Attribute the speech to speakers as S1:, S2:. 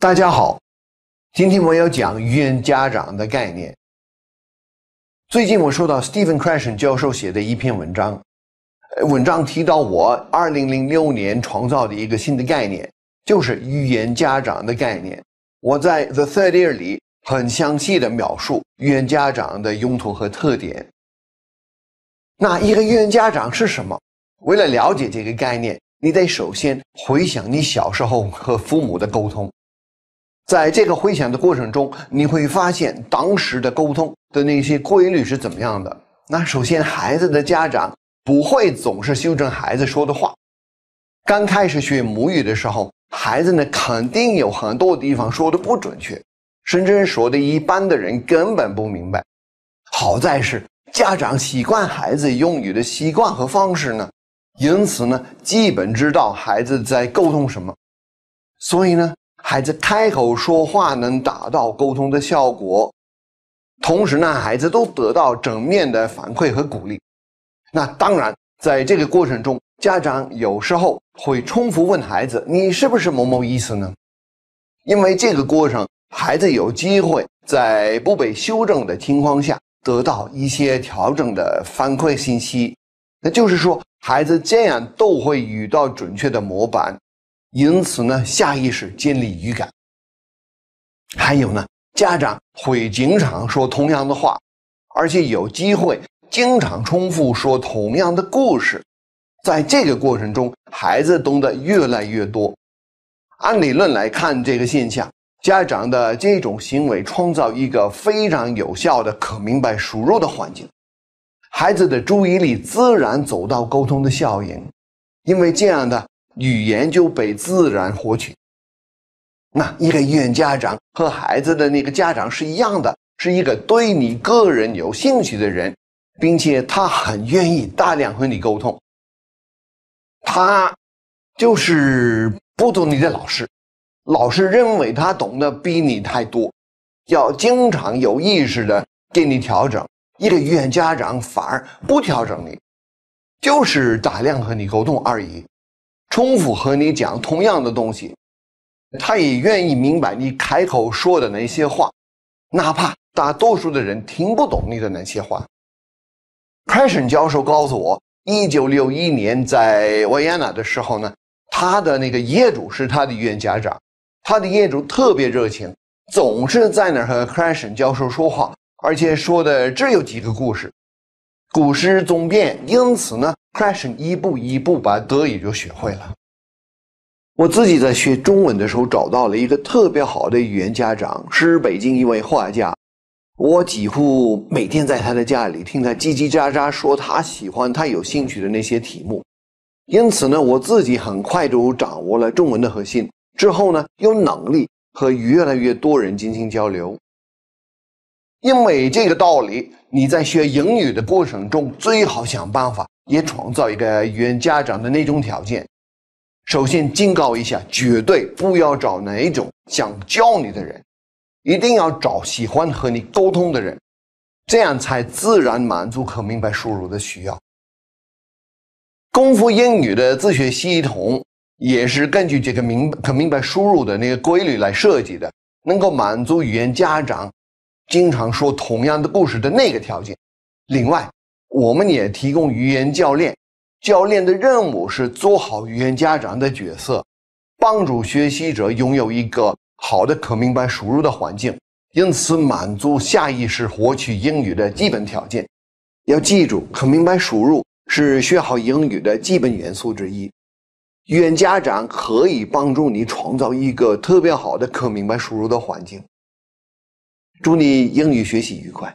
S1: 大家好，今天我要讲语言家长的概念。最近我收到 Stephen c r a s h e n 教授写的一篇文章，文章提到我2006年创造的一个新的概念，就是语言家长的概念。我在 The Third Year 里很详细的描述语言家长的用途和特点。那一个语言家长是什么？为了了解这个概念，你得首先回想你小时候和父母的沟通。在这个回想的过程中，你会发现当时的沟通的那些规律是怎么样的。那首先，孩子的家长不会总是修正孩子说的话。刚开始学母语的时候，孩子呢肯定有很多地方说的不准确，甚至说的一般的人根本不明白。好在是家长习惯孩子用语的习惯和方式呢，因此呢，基本知道孩子在沟通什么，所以呢。孩子开口说话能达到沟通的效果，同时呢，孩子都得到正面的反馈和鼓励。那当然，在这个过程中，家长有时候会重复问孩子：“你是不是某某意思呢？”因为这个过程，孩子有机会在不被修正的情况下得到一些调整的反馈信息。那就是说，孩子这样都会遇到准确的模板。因此呢，下意识建立语感。还有呢，家长会经常说同样的话，而且有机会经常重复说同样的故事。在这个过程中，孩子懂得越来越多。按理论来看，这个现象，家长的这种行为创造一个非常有效的可明白输入的环境，孩子的注意力自然走到沟通的效应，因为这样的。语言就被自然获取。那一个语言家长和孩子的那个家长是一样的，是一个对你个人有兴趣的人，并且他很愿意大量和你沟通。他就是不懂你的老师，老师认为他懂得比你太多，要经常有意识的给你调整。一个语言家长反而不调整你，就是大量和你沟通而已。重复和你讲同样的东西，他也愿意明白你开口说的那些话，哪怕大多数的人听不懂你的那些话。凯森教授告诉我，一九六一年在维也纳的时候呢，他的那个业主是他的语言家长，他的业主特别热情，总是在那和凯森教授说话，而且说的只有几个故事。古诗总编，因此呢，Crash 一步一步把德语就学会了。我自己在学中文的时候找到了一个特别好的语言家长，是北京一位画家。我几乎每天在他的家里听他叽叽喳喳说他喜欢、他有兴趣的那些题目。因此呢，我自己很快就掌握了中文的核心。之后呢，有能力和越来越多人进行交流。因为这个道理，你在学英语的过程中，最好想办法也创造一个语言家长的那种条件。首先警告一下，绝对不要找那种想教你的人，一定要找喜欢和你沟通的人，这样才自然满足可明白输入的需要。功夫英语的自学系统也是根据这个明可明白输入的那个规律来设计的，能够满足语言家长。经常说同样的故事的那个条件。另外，我们也提供语言教练，教练的任务是做好语言家长的角色，帮助学习者拥有一个好的可明白输入的环境，因此满足下意识获取英语的基本条件。要记住，可明白输入是学好英语的基本元素之一。语言家长可以帮助你创造一个特别好的可明白输入的环境。祝你英语学习愉快。